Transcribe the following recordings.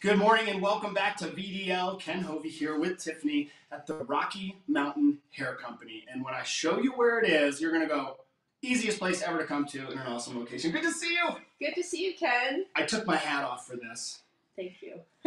Good morning and welcome back to VDL. Ken Hovey here with Tiffani at the Rocky Mountain Hair Company. And when I show you where it is, you're going to go, easiest place ever to come to in an awesome location. Good to see you. Good to see you, Ken. I took my hat off for this. Thank you.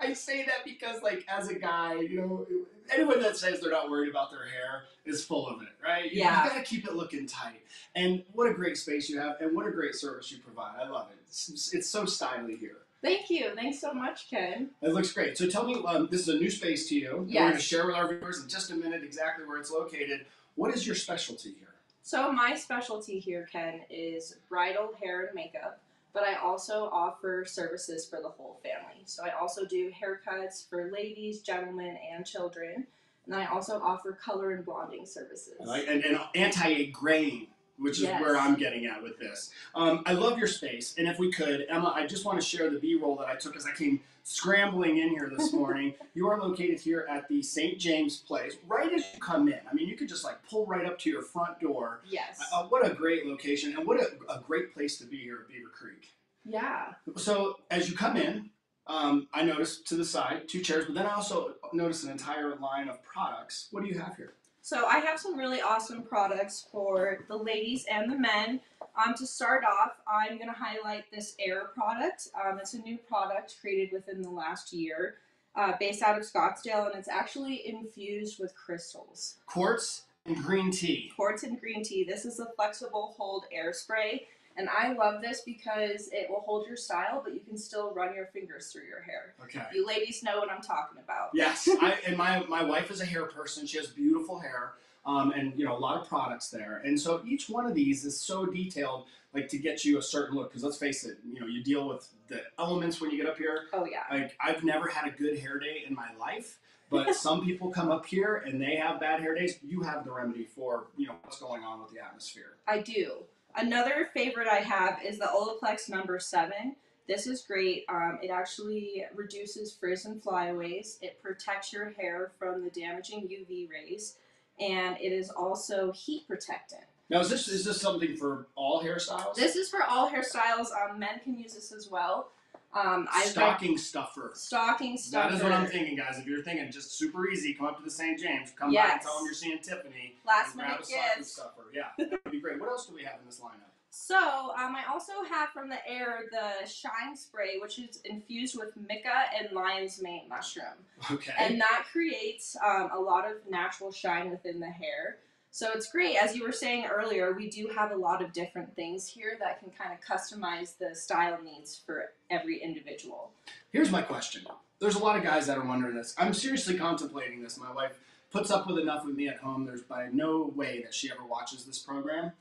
I say that because, like, as a guy, you know, anyone that says they're not worried about their hair is full of it, right? You, Yeah. You gotta keep it looking tight. And what a great space you have, and what a great service you provide. I love it. It's, it's so stylish here. Thank you. Thanks so much, Ken. It looks great. So tell me, um, this is a new space to you. and We're going to share with our viewers in just a minute exactly where it's located. What is your specialty here? So, my specialty here, Ken, is bridal hair and makeup, but I also offer services for the whole family. So, I also do haircuts for ladies, gentlemen, and children. And I also offer color and blonding services. Right? And, and anti-graying, which is Yes. where I'm getting at with this. Um, I love your space, and if we could, Emma, I just want to share the B-roll that I took as I came scrambling in here this morning. you are located here at the St. James Place, right as you come in. I mean, you could just like pull right up to your front door. Yes. Uh, what a great location, and what a, a great place to be here at Beaver Creek. yeah. So as you come in, um, I noticed to the side two chairs, but then I also noticed an entire line of products. What do you have here? So I have some really awesome products for the ladies and the men. Um, to start off, I'm going to highlight this Air product. Um, it's a new product created within the last year, uh, based out of Scottsdale, and it's actually infused with crystals. Quartz and green tea. Quartz and green tea. This is a flexible hold air spray, and I love this because it will hold your style, but you can still run your fingers through your hair. Okay. You ladies know what I'm talking about. Yes, I, and my my wife is a hair person. She has beautiful hair, um, and you know a lot of products there. And so each one of these is so detailed, like to get you a certain look. Because let's face it, you know you deal with the elements when you get up here. Oh yeah. Like I've never had a good hair day in my life, but some people come up here and they have bad hair days. You have the remedy for you know what's going on with the atmosphere. I do. Another favorite I have is the Olaplex number seven. This is great. Um, it actually reduces frizz and flyaways. It protects your hair from the damaging UV rays, and it is also heat protectant. Now is this is this something for all hairstyles? This is for all hairstyles. Um, men can use this as well. Um, I stocking stuffer. stocking stuffer. That is what I'm thinking, guys. If you're thinking just super easy, come up to the St. James, come by and tell them you're seeing Tiffani, Last and grab minute a stocking stuffer. Yeah, that would be great. What else do we have in this lineup? So, um, I also have from the air the Shine Spray, which is infused with mica and lion's mane mushroom. Okay. and that creates um, a lot of natural shine within the hair. So it's great. As you were saying earlier, we do have a lot of different things here that can kind of customize the style needs for every individual. Here's my question. There's a lot of guys that are wondering this. I'm seriously contemplating this. My wife puts up with enough of me at home. There's by no way that she ever watches this program.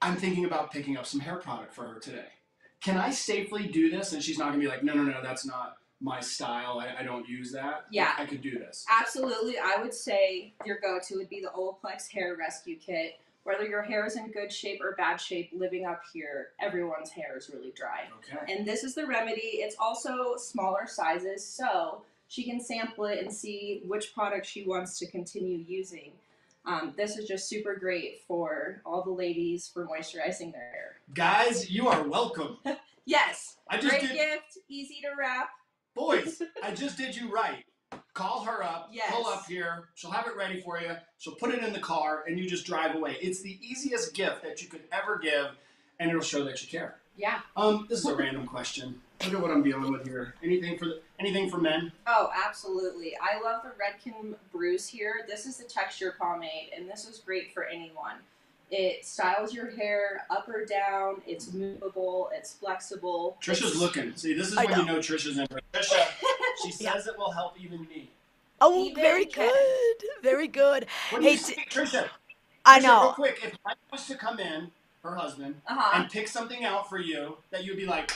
I'm thinking about picking up some hair product for her today. Can I safely do this? And she's not gonna be like, no, no, no, that's not my style. I, I don't use that. Yeah. I could do this. Absolutely, I would say your go-to would be the Olaplex Hair Rescue Kit. Whether your hair is in good shape or bad shape, living up here, everyone's hair is really dry. Okay. And this is the remedy. It's also smaller sizes, so she can sample it and see which product she wants to continue using. Um, this is just super great for all the ladies for moisturizing their hair. Guys, you are welcome. Yes, I just great did gift, easy to wrap. Boys, I just did you right. Call her up, Yes. pull up here. She'll have it ready for you. She'll put it in the car, and you just drive away. It's the easiest gift that you could ever give, and it'll show that you care. Yeah. Um, this is a random question. Look at what I'm dealing with here. Anything for the, anything for men? Oh, absolutely. I love the Redken Brews here. This is the texture pomade, and this is great for anyone. It styles your hair up or down. It's movable. It's flexible. Trisha's it's- looking. See, this is I when you know. know Trisha's in. Trisha, she says it will help even me. Oh, Even very Ken. good. Very good. What do you Hey, say, t- Trisha? I Trisha, Real know. quick, if I was to come in, her husband, Uh-huh. and pick something out for you that you'd be like,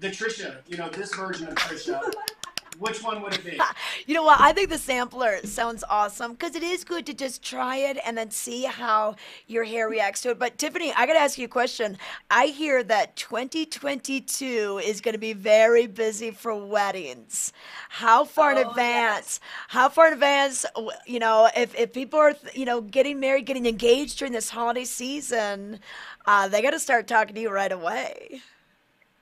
the Trisha, you know, this version of Trisha, which one would it be? You know what? I think the sampler sounds awesome because it is good to just try it and then see how your hair reacts to it. But Tiffani, I got to ask you a question. I hear that 2022 is going to be very busy for weddings. How far in Oh, advance? How far in advance? You know, if, if people are, you know, getting married, getting engaged during this holiday season, uh, they got to start talking to you right away.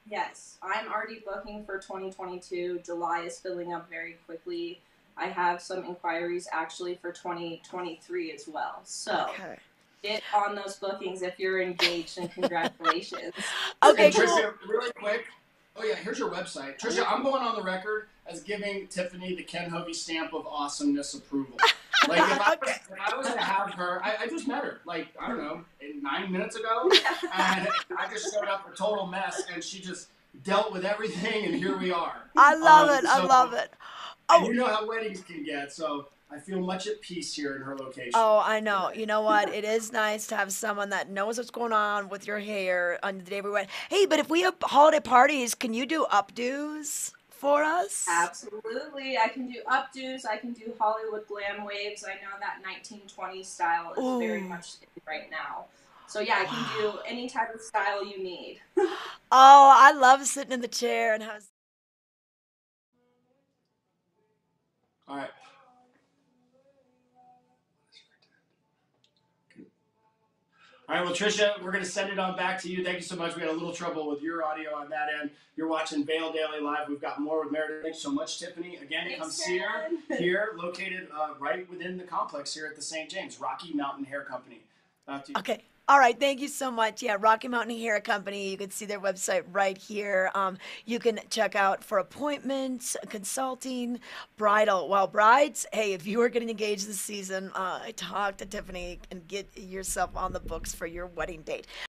Yes, I'm already booking for 2022. July is filling up very quickly. I have some inquiries actually for 2023 as well. So Okay. get on those bookings if you're engaged and congratulations. Okay, and cool. Trisha, really quick. Oh yeah, here's your website. Trisha, I'm going on the record as giving Tiffani the Ken Hovey stamp of awesomeness approval. Like if I, was, if I was to have her, I, I just met her like I don't know, nine minutes ago, and I just showed up a total mess, and she just dealt with everything, and here we are. I love Um, it. I love it. Oh. you know how weddings can get, so I feel much at peace here in her location. Oh, I know. You know what? It is nice to have someone that knows what's going on with your hair on the day we went, Hey, but if we have holiday parties, can you do updos for us? Absolutely. I can do updos. I can do Hollywood glam waves. I know that 1920s style is very much in right now. So yeah, I can do any type of style you need. Oh, I love sitting in the chair and have. All right. All right, well, Trisha, we're going to send it on back to you. Thank you so much. We had a little trouble with your audio on that end. You're watching Vail Daily Live. We've got more with Meredith. Thanks so much, Tiffani. Again, come Thanks, see her here, located uh, right within the complex here at the St. James Rocky Mountain Hair Company. Back to. Okay. All right. Thank you so much. Yeah, Rocky Mountain Hair Company. You can see their website right here. Um, you can check out for appointments, consulting, bridal. Well, brides, hey, if you are getting engaged this season, uh, talk to Tiffani and get yourself on the books for your wedding date.